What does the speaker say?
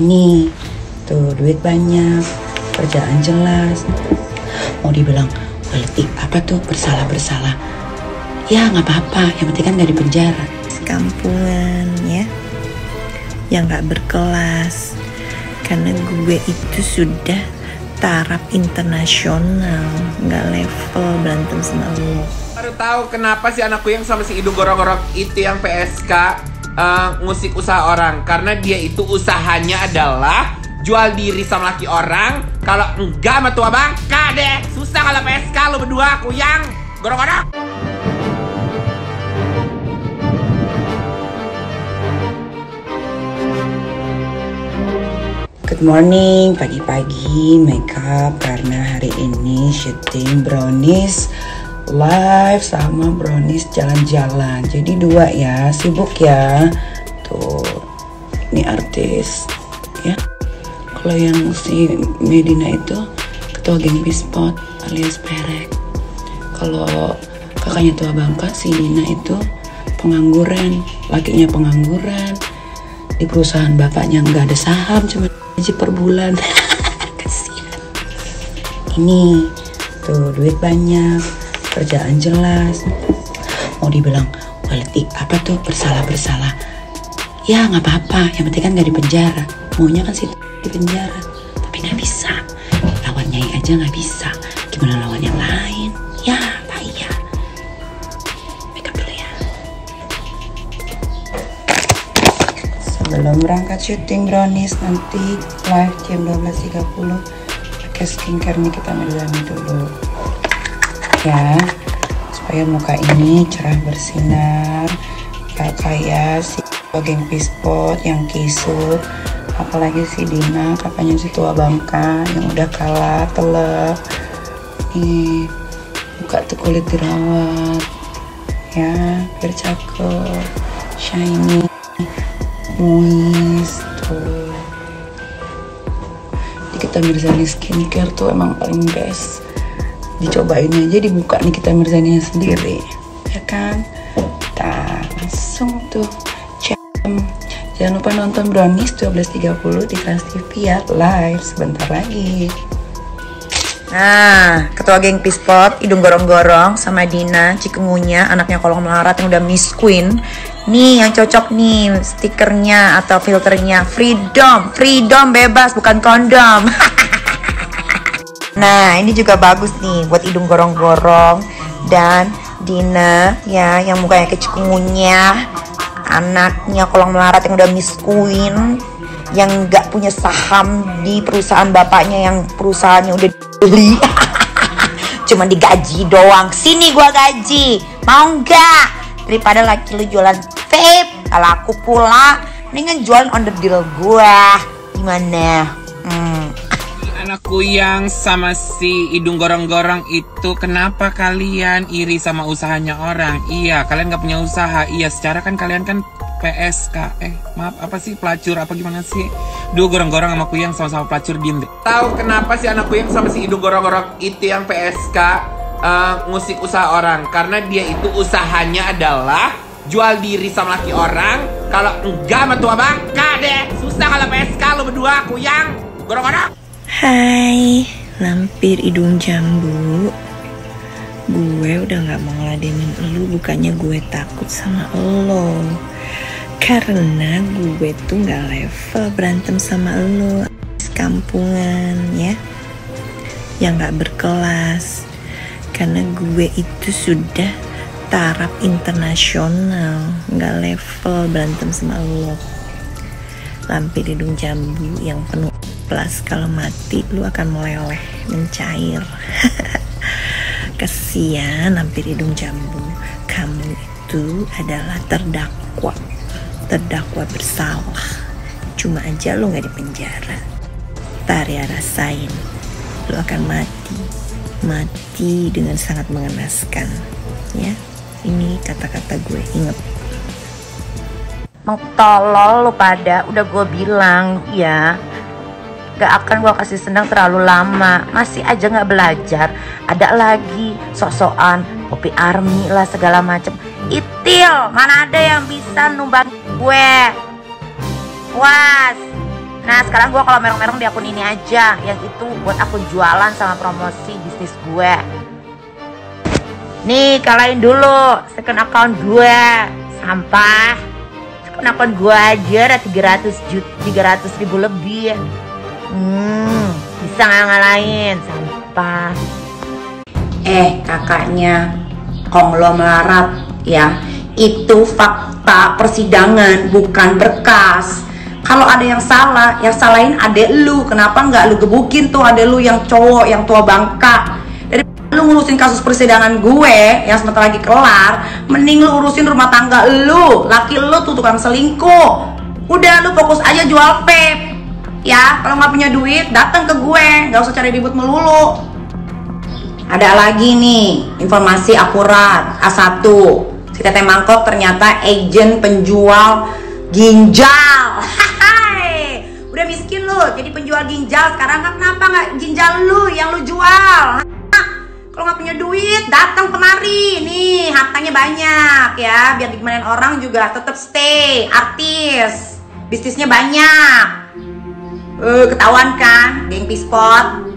ini. Tuh duit banyak kerjaan jelas. Mau dibilang politik apa tuh? Bersalah bersalah ya nggak apa-apa yang penting kan di penjara. Kampungan ya. Yang nggak berkelas. Karena gue itu sudah taraf internasional. Nggak level berantem sama lo. Baru tahu kenapa si anakku yang sama si Idung Gorong-Gorong itu yang PSK uh, ngusik usaha orang. Karena dia itu usahanya adalah jual diri sama laki orang. Kalau enggak sama tua bangka deh. Susah kalau PSK lu berdua aku yang gorong-gorong. Good morning, pagi-pagi makeup karena hari ini syuting brownies live sama brownies jalan-jalan. Jadi dua ya, sibuk ya. Tuh, ini artis ya. Kalau yang si Medina itu ketua geng Bispot alias Perek. Kalau kakaknya tua bangka si Dina itu pengangguran, lakinya pengangguran. Di perusahaan bapaknya nggak ada saham, cuma gaji per bulan. Ini tuh duit banyak, kerjaan jelas. Mau dibilang politik apa tuh bersalah bersalah. Ya nggak apa-apa, yang penting kan nggak di penjara. Maunya kan sih di penjara, tapi nggak bisa. Lawan Nyai aja nggak bisa. Gimana lawan yang lain? Ya, payah. Makeup dulu ya. Sebelum berangkat syuting brownies nanti live jam 12.30 pakai skincare nih kita medani dulu ya supaya muka ini cerah bersinar gak kayak si geng pispot yang kisut apalagi si Dina kakaknya si tua bangka yang udah kalah telep nih buka tuh kulit dirawat ya biar cakep shiny moist tuh. Di kita Mirzani skincare tuh emang paling best dicobain aja dibuka nih kita Mirzaninya sendiri. Ya kan? Kita langsung tuh jam. Jangan lupa nonton brownies 12.30 di Trans TV ya live sebentar lagi. Nah, ketua geng Pispot, hidung gorong-gorong sama Dina, Cikengunya, anaknya kolong melarat yang udah Miss Queen. Nih yang cocok nih stikernya atau filternya. Freedom, Freedom bebas bukan kondom. nah, ini juga bagus nih buat hidung gorong-gorong dan Dina ya yang mukanya kecikungunya, anaknya kolong melarat yang udah Miss Queen yang nggak punya saham di perusahaan bapaknya yang perusahaannya udah beli cuma digaji doang. Sini gua gaji. Mau nggak? Daripada laki lu jualan vape kalau aku pula mendingan jualan on the deal gua. Gimana? Hmm. Anakku yang sama si Idung Gorong-Gorong itu kenapa kalian iri sama usahanya orang? Iya kalian nggak punya usaha. Iya secara kan kalian kan PSK eh maaf apa sih pelacur? Apa gimana sih? Duh gorong-gorong sama kuyang sama-sama pelacur diem deh. Tahu kenapa si anak kuyang sama si Idung gorong-gorong itu yang PSK uh, ngusik usaha orang? Karena dia itu usahanya adalah jual diri sama laki orang. Kalau enggak sama tua bangka deh. Susah kalau PSK lu berdua kuyang. Gorong-gorong Hai lampir hidung jambu. Gue udah gak mau ngeladenin lu bukannya gue takut sama lo karena gue tuh gak level berantem sama lo kampungan ya. Yang gak berkelas. Karena gue itu sudah taraf internasional. Gak level berantem sama lo lampir hidung jambu yang penuh plus kalau mati lu akan meleleh mencair. Kesian lampir hidung jambu. Kamu itu adalah terdakwa. Terdakwa bersalah. Cuma aja lo nggak di penjara. Tar ya rasain. Lo akan mati. Mati dengan sangat mengenaskan. Ya ini kata-kata gue inget mau tolol lo pada udah gue bilang ya gak akan gue kasih senang terlalu lama. Masih aja nggak belajar. Ada lagi sok-sokan kopi army lah segala macem. Itil mana ada yang bisa numbang gue. Puas nah sekarang sekarang gue kalau merong-merong di akun ini aja. Yang itu buat akun jualan sama promosi bisnis gue. Nih kalahin dulu second account gue. Sampah. Second account gue aja ada 300 juta 300 ribu lebih hmm bisa nggak ngalahin? Sampah. Eh kakaknya konglomerat ya. Itu fakta persidangan bukan berkas. Kalau ada yang salah, yang salahin adek lu. Kenapa nggak lu gebukin tuh adek lu yang cowok, yang tua bangka? Dari lu ngurusin kasus persidangan gue yang sebentar lagi kelar Mending lu urusin rumah tangga lu. Laki lu tuh tukang selingkuh. Udah lu fokus aja jual vape Ya, kalau nggak punya duit, datang ke gue, nggak usah cari ribut melulu. Ada lagi nih informasi akurat. A1 Si Teteh Mangkok ternyata agent penjual ginjal. Hai, Udah miskin lu jadi penjual ginjal Sekarang. Kan kenapa nggak ginjal lu yang lu jual? Kalau nggak punya duit datang kemari. Nih hartanya banyak ya. Biar digemanin orang juga. Tetap stay Artis. Bisnisnya banyak Eh, ketahuan kan, geng pispot